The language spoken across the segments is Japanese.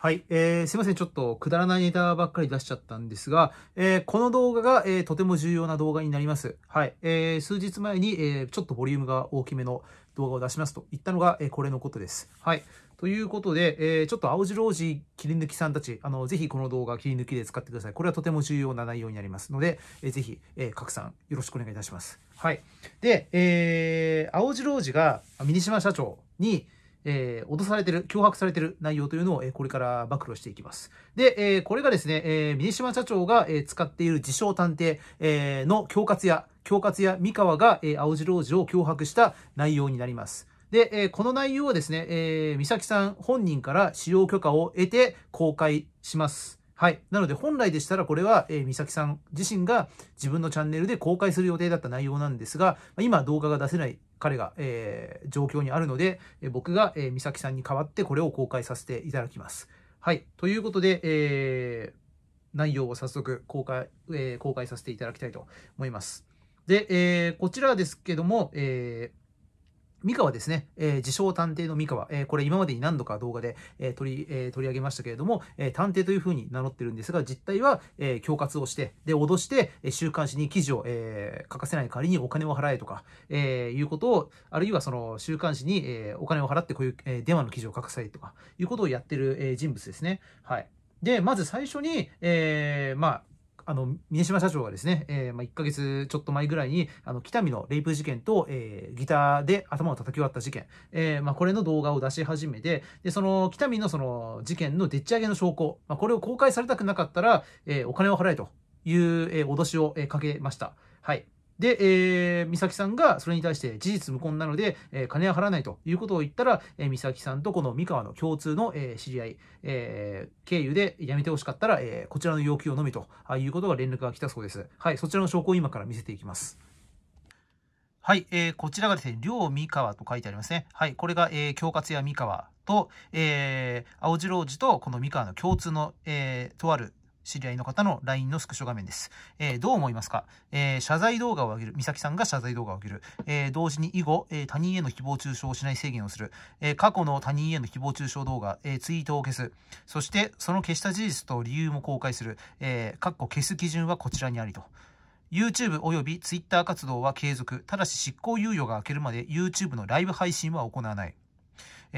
はい、えー、すいません。ちょっとくだらないネタばっかり出しちゃったんですが、えー、この動画が、えー、とても重要な動画になります。はい、えー、数日前に、えー、ちょっとボリュームが大きめの動画を出しますと言ったのが、えー、これのことです。はい。ということで、えー、ちょっと青白王子切り抜きさんたち、あの、ぜひこの動画切り抜きで使ってください。これはとても重要な内容になりますので、えー、ぜひ、えー、拡散よろしくお願いいたします。はい。で、えー、青白王子が、ミ島社長に、えー、脅されてる、脅迫されてる内容というのを、えー、これから暴露していきます。で、えー、これがですね、えー、峰島社長が、えー、使っている自称探偵、えー、の恐喝や、恐喝や三河が、えー、青白王子を脅迫した内容になります。で、えー、この内容はですね、えー、美咲さん本人から使用許可を得て公開します。はい。なので、本来でしたらこれは、えー、美咲さん自身が自分のチャンネルで公開する予定だった内容なんですが、今動画が出せない彼が、えー、状況にあるので、え僕が、えー、美咲さんに代わってこれを公開させていただきます。はい。ということで、えー、内容を早速公開、えー、公開させていただきたいと思います。で、えー、こちらですけども、えー、三河ですね、えー、自称探偵の三河、えー、これ今までに何度か動画で、えー、取り、え、取り上げましたけれども、え、探偵というふうに名乗ってるんですが、実態は、え、恐喝をして、で、脅して、え、週刊誌に記事を、えー、書かせない代わりにお金を払えとか、え、いうことを、あるいはその週刊誌に、え、お金を払ってこういう、えー、電話の記事を書かせいとか、いうことをやってる、え、人物ですね。はい。で、まず最初に、え、まあ、あの、峰島社長がですね、えー、まあ、1ヶ月ちょっと前ぐらいに、あの、北見のレイプ事件と、えー、ギターで頭を叩き割った事件、えー、まあ、これの動画を出し始めて、で、その、北見のその、事件のでっち上げの証拠、まあ、これを公開されたくなかったら、え、お金を払えという、え、脅しを、え、かけました。はい。で、えー、美咲さんがそれに対して事実無根なので、えー、金は払わないということを言ったら、えー、美咲さんとこの三河の共通の、えー、知り合い、えー、経由でやめてほしかったら、えー、こちらの要求をのみということが連絡が来たそうです。はい、そちらの証拠を今から見せていきます。はい、えー、こちらがですね、両三河と書いてありますね。はい、これが、えー、恐喝や三河と、えー、青白王子とこの三河の共通の、えー、とある知り合いの方の LINE のスクショ画面です。えー、どう思いますか、えー、謝罪動画を上げる。美咲さんが謝罪動画を上げる。えー、同時に以後、え他人への誹謗中傷をしない制限をする。え過去の他人への誹謗中傷動画、えツイートを消す。そして、その消した事実と理由も公開する。えー、括消す基準はこちらにありと。YouTube 及び Twitter 活動は継続。ただし執行猶予が明けるまで YouTube のライブ配信は行わない。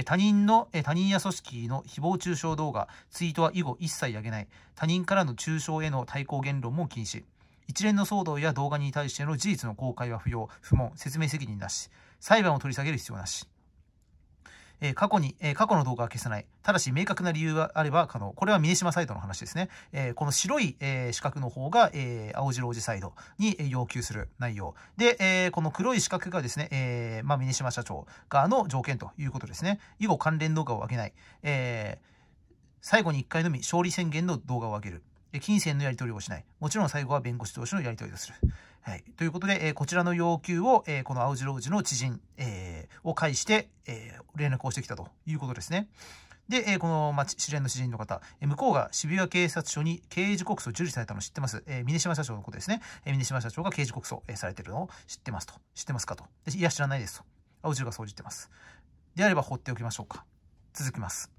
他人の、他人や組織の誹謗中傷動画、ツイートは以後一切上げない。他人からの中傷への対抗言論も禁止。一連の騒動や動画に対しての事実の公開は不要、不問、説明責任なし。裁判を取り下げる必要なし。えー、過去に、えー、過去の動画は消さない。ただし、明確な理由があれば可能。これは峰島サイドの話ですね。えー、この白い、え四角の方が、え青白王子サイドに、え要求する内容。で、えこの黒い四角がですね、えまあ、峰島社長側の条件ということですね。以後関連動画を上げない。え最後に1回のみ勝利宣言の動画を上げる。金銭のやり取りをしない。もちろん最後は弁護士同士のやり取りをする。はい。ということで、えー、こちらの要求を、えー、この青白王子の知人、えー、を介して、え、連絡をしてきたということですね。で、え、この、まあ、知連の知人の方、え、向こうが渋谷警察署に刑事告訴を受理されたの知ってます？えー、峰島社長のことですね。えー、峰島社長が刑事告訴、え、されてるのを知ってますと。知ってますかと。いや、知らないですと。青白がそう言ってます。であれば放っておきましょうか。続きます。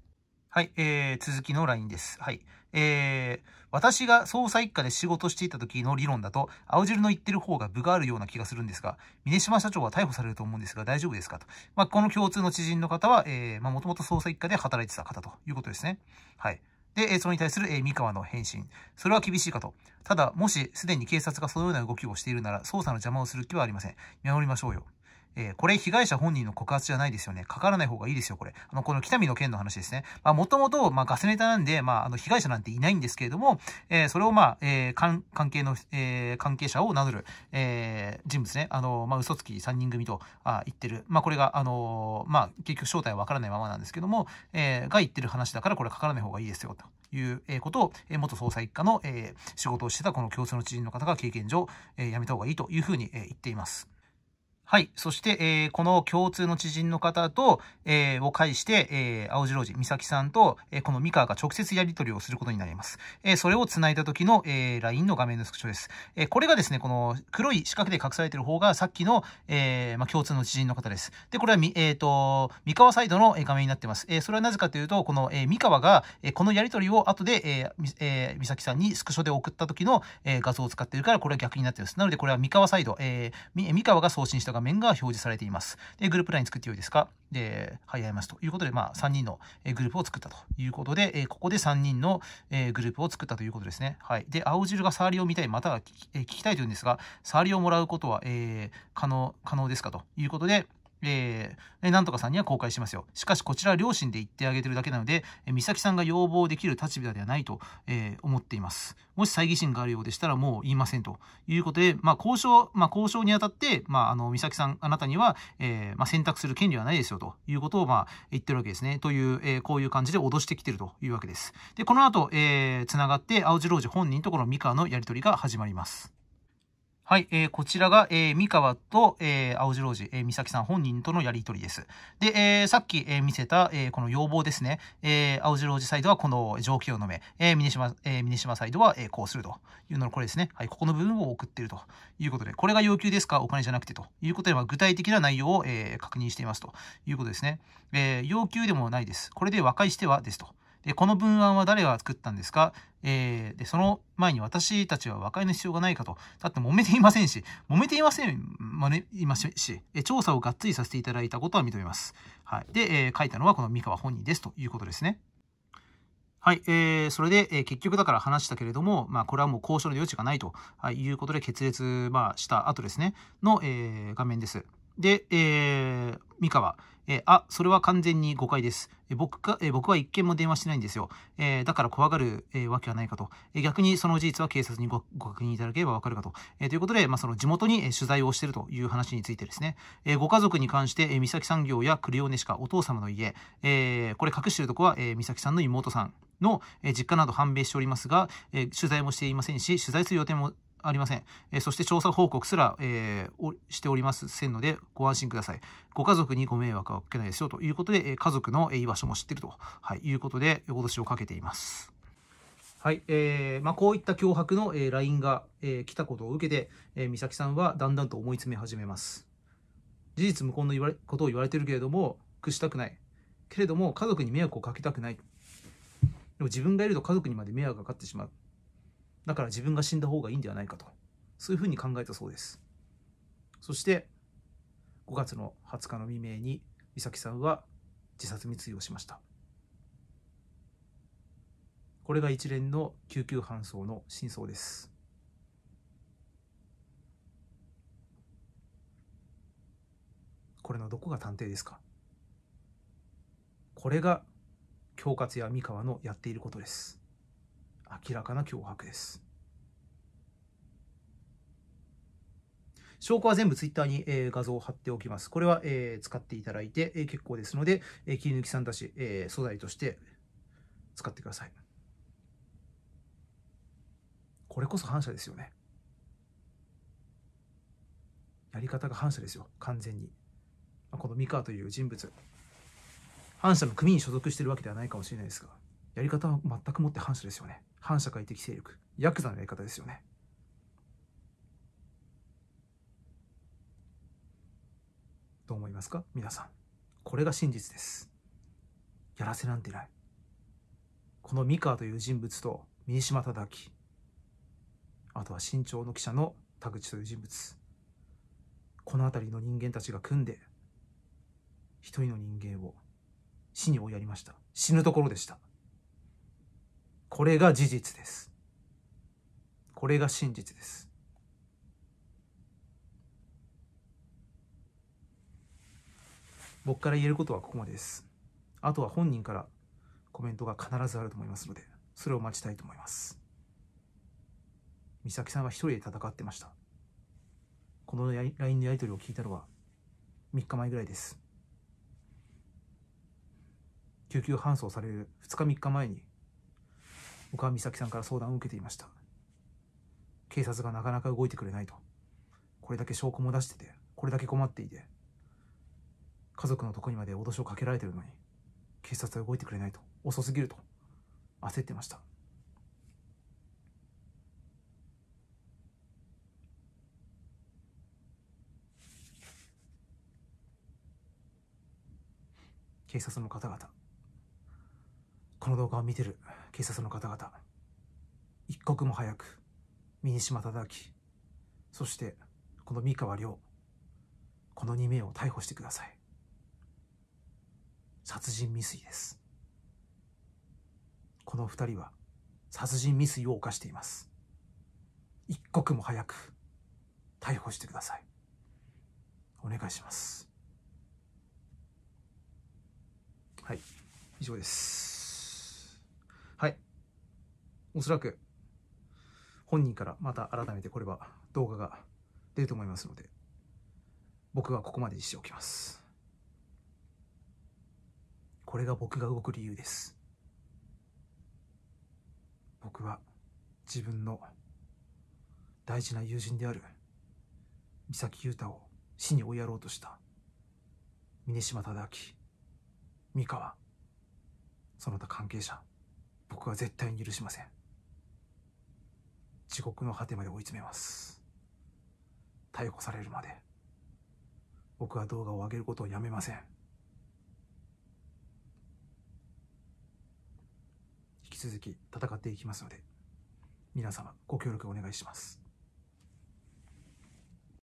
はい、えー、続きの LINE です。はい。えー、私が捜査一課で仕事していた時の理論だと、青汁の言ってる方が部があるような気がするんですが、峰島社長は逮捕されると思うんですが大丈夫ですかと。まあ、この共通の知人の方は、えー、まあ、もともと捜査一課で働いてた方ということですね。はい。で、それに対する、えー、三河の返信。それは厳しいかと。ただ、もしすでに警察がそのような動きをしているなら、捜査の邪魔をする気はありません。見守りましょうよ。えー、これ被害者本人の告発じゃないですよね。かからない方がいいですよ、これ。あの、この北見の件の話ですね。まあ、もともと、まあ、ガスネタなんで、まあ、あの、被害者なんていないんですけれども、えー、それを、まあ、えー、関係の、えー、関係者を名乗る、えー、人物ね。あの、まあ、嘘つき3人組と、あ言ってる。まあ、これが、あの、まあ、結局正体はわからないままなんですけども、えー、が言ってる話だから、これかからない方がいいですよ、と。いうことを、え元捜査一課の、え仕事をしてたこの共通の知人の方が経験上、え辞めた方がいいというふうに、え言っています。はい。そして、えー、この共通の知人の方と、えー、を介して、えー、青白寺、美咲さんと、えー、この三河が直接やり取りをすることになります。えー、それを繋いだ時の、えー、LINE の画面のスクショです。えー、これがですね、この黒い四角で隠されている方がさっきの、えー、まあ、共通の知人の方です。で、これはみ、えっ、ー、と、三河サイドの画面になってます。えー、それはなぜかというと、この、えー、三河が、えー、このやり取りを後で、えー、えー、美咲さんにスクショで送った時の、えー、画像を使っているから、これは逆になっています。なので、これは三河サイド、えー、三河が送信した画面面が表示されています。で、グループ LINE 作ってよいですか？で、はい、やりますということで、まあ、3人のグループを作ったということで、ここで3人のグループを作ったということですね。はい。で、青汁が触りを見たい、または聞きたいというんですが、触りをもらうことは、え、可能、可能ですかということで、えー、なんとかさんには公開しますよ。しかし、こちらは両親で言ってあげてるだけなので、え美咲さんが要望できる立場ではないと、えー、思っています。もし猜疑心があるようでしたら、もう言いませんということで、まあ、交渉、まあ、交渉にあたって、まあ、あの、美咲さん、あなたには、えー、まあ、選択する権利はないですよということを、まあ、言ってるわけですね。という、えー、こういう感じで脅してきてるというわけです。で、この後、えー、つながって、青白王子本人とこの三河のやりとりが始まります。はい、えー、こちらが、えー、三河と、えー、青白王子、えー、美咲さん本人とのやりとりです。で、えー、さっき、えー、見せた、えー、この要望ですね。えー、青白王子サイドはこの条件を飲め、えー、峰島、えー、峰島サイドは、えー、こうするというのこれですね。はい、ここの部分を送っているということで、これが要求ですかお金じゃなくてということで、まあ、具体的な内容を、えー、確認していますということですね。えー、要求でもないです。これで和解してはですと。で、この文案は誰が作ったんですか？えー、で、その前に私たちは和解の必要がないかと。だって揉めていませんし、揉めていません、まね、いますし、調査をがっつりさせていただいたことは認めます。はい。で、えー、書いたのはこの三河本人ですということですね。はい。えー、それで、えー、結局だから話したけれども、まあ、これはもう交渉の余地がないと、はい、いうことで決裂、まあ、した後ですね、の、えー、画面です。で、えー、三河。え、あ、それは完全に誤解です。え、僕か、え、僕は一件も電話してないんですよ。え、だから怖がる、え、わけはないかと。え、逆にその事実は警察にごご確認いただければわかるかと。え、ということで、まあ、その地元に、え、取材をしているという話についてですね、え、ご家族に関して、えー、三崎産業やクレヨネシカ、お父様の家、え、これ隠しているとこは、えー、三崎さんの妹さんの、実家など判明しておりますが、え、取材もしていませんし、取材する予定もありません。え、そして調査報告すら、えー、しておりませんので、ご安心ください。ご家族にご迷惑はかけないですよということで、え、家族の居場所も知っていると、はい、いうことで、脅しをかけています。はい、えーまあ、こういった脅迫の、え、LINE が、えー、来たことを受けて、え、美咲さんはだんだんと思い詰め始めます。事実無根の言われことを言われてるけれども、屈したくない。けれども、家族に迷惑をかけたくない。でも自分がいると家族にまで迷惑がかかってしまう。だから自分が死んだ方がいいんではないかと。そういうふうに考えたそうです。そして、5月の20日の未明に、美咲さんは自殺未遂をしました。これが一連の救急搬送の真相です。これのどこが探偵ですか？これが恐喝や三河のやっていることです。明らかな脅迫です。証拠は全部ツイッターに、えー、画像を貼っておきます。これは、えー、使っていただいて、えー、結構ですので、えー、切り抜きさんたち、えー、素材として使ってください。これこそ反射ですよね。やり方が反射ですよ、完全に。この三河という人物。反社の組に所属しているわけではないかもしれないですが、やり方は全くもって反社ですよね。反社会的勢力。ヤクザのやり方ですよね。どう思いますか？皆さん。これが真実です。やらせなんてない。この三河という人物と三島忠明、あとは新潮の記者の田口という人物。この辺りの人間たちが組んで、一人の人間を死に追いやりました。死ぬところでした。これが事実です。これが真実です。僕から言えることはここまでです。あとは本人からコメントが必ずあると思いますので、それを待ちたいと思います。美咲さんは一人で戦ってました。この LINE のやり取りを聞いたのは3日前ぐらいです。救急搬送される2日3日前に僕は美咲さんから相談を受けていました。警察がなかなか動いてくれないと。これだけ証拠も出しててこれだけ困っていて家族のとこにまで脅しをかけられてるのに警察は動いてくれないと遅すぎると焦ってました。警察の方々この動画を見てる警察の方々。一刻も早く峰島忠明そしてこの三河亮この2名を逮捕してください。殺人未遂です。この2人は殺人未遂を犯しています。一刻も早く逮捕してください。お願いします。はい以上です。おそらく。本人からまた改めてこれは動画が出ると思いますので僕はここまでにしておきます。これが僕が動く理由です。僕は自分の大事な友人である三崎優太を死に追いやろうとした峰島忠明三河その他関係者僕は絶対に許しません。地獄の果てまで追い詰めます。逮捕されるまで。僕は動画を上げることをやめません。引き続き戦っていきますので皆様ご協力お願いします。